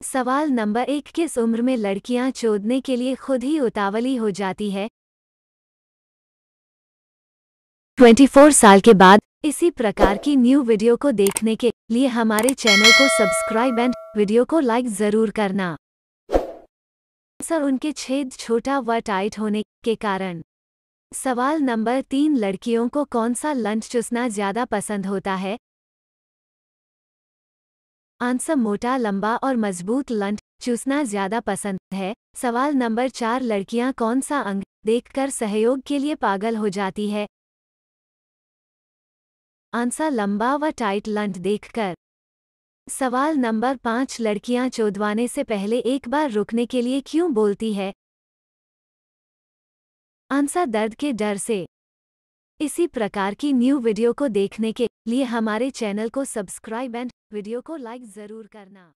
सवाल नंबर एक, किस उम्र में लड़कियाँ चोदने के लिए खुद ही उतावली हो जाती है? 24 साल के बाद, इसी प्रकार की न्यू वीडियो को देखने के लिए हमारे चैनल को सब्सक्राइब एंड वीडियो को लाइक ज़रूर करना। सर उनके छेद छोटा व टाइट होने के कारण। सवाल नंबर तीन, लड़कियों को कौन सा लंच चुसना ज़्यादा पसंद होता है? आंसर मोटा, लंबा और मज़बूत लंट चूसना ज़्यादा पसंद है। सवाल नंबर चार, लड़कियाँ कौन सा अंग देखकर सहयोग के लिए पागल हो जाती है? आंसर, लंबा व टाइट लंट देखकर। सवाल नंबर पाँच, लड़कियाँ चोदवाने से पहले एक बार रुकने के लिए क्यों बोलती है? आंसर, दर्द के डर से। इसी प्रकार की न्यू वीडियो को देखने के लिए हमारे चैनल को सब्सक्राइब एंड वीडियो को लाइक ज़रूर करना।